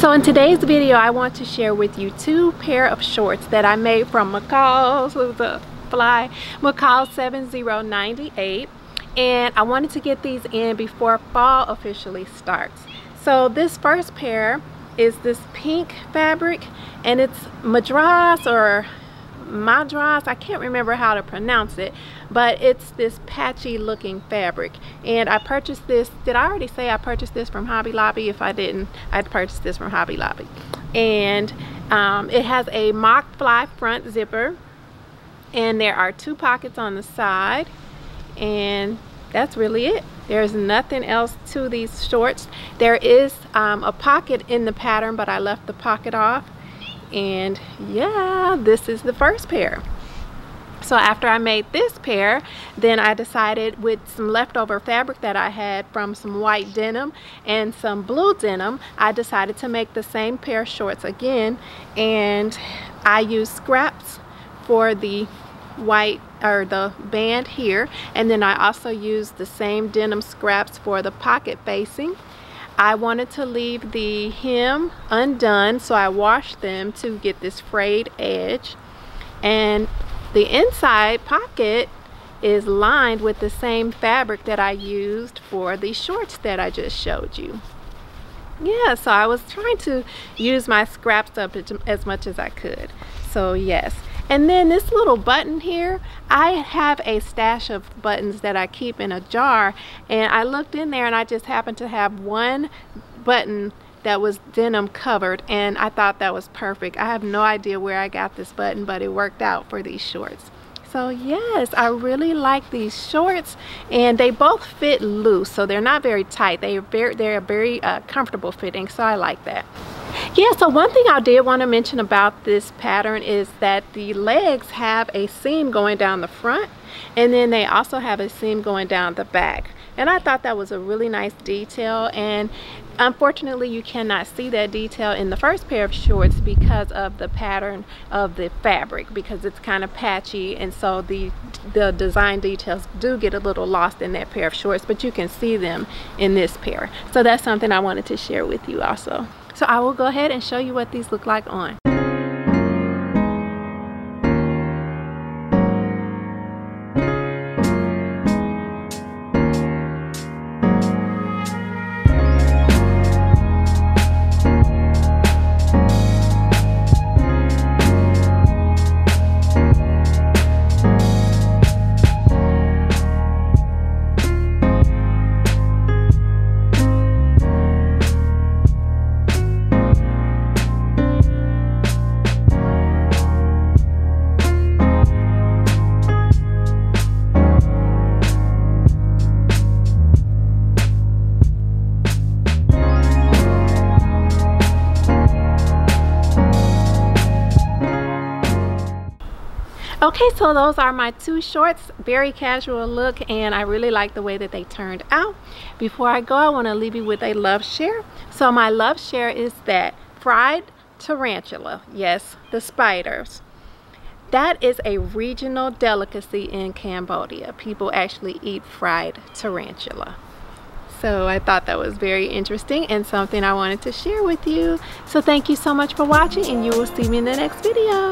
So in today's video, I want to share with you two pair of shorts that I made from McCall's, with the fly, McCall 7098. And I wanted to get these in before fall officially starts. So this first pair is this pink fabric and it's madras or madras I can't remember how to pronounce it but it's this patchy looking fabric. And I purchased this did I already say I purchased this from Hobby Lobby? If I didn't I purchased this from Hobby Lobby. And um, it has a mock fly front zipper and there are two pockets on the side and that's really it. There's nothing else to these shorts. There is um, a pocket in the pattern but I left the pocket off and yeah this is the first pair. So after I made this pair then I decided with some leftover fabric that I had from some white denim and some blue denim I decided to make the same pair of shorts again. And I used scraps for the white or the band here. And then I also used the same denim scraps for the pocket facing I wanted to leave the hem undone so I washed them to get this frayed edge. And the inside pocket is lined with the same fabric that I used for the shorts that I just showed you. Yeah so I was trying to use my scraps up as much as I could. So yes and then this little button here, I have a stash of buttons that I keep in a jar and I looked in there and I just happened to have one button that was denim covered and I thought that was perfect. I have no idea where I got this button but it worked out for these shorts. So yes, I really like these shorts and they both fit loose so they're not very tight. They're very, they're very uh, comfortable fitting so I like that. Yeah, so one thing I did want to mention about this pattern is that the legs have a seam going down the front and then they also have a seam going down the back. And I thought that was a really nice detail and unfortunately you cannot see that detail in the first pair of shorts because of the pattern of the fabric because it's kind of patchy and so the the design details do get a little lost in that pair of shorts but you can see them in this pair. So that's something I wanted to share with you also. So I will go ahead and show you what these look like on. Okay so those are my two shorts. Very casual look and I really like the way that they turned out. Before I go I want to leave you with a love share. So my love share is that fried tarantula yes the spiders that is a regional delicacy in Cambodia. People actually eat fried tarantula. So I thought that was very interesting and something I wanted to share with you. So thank you so much for watching and you will see me in the next video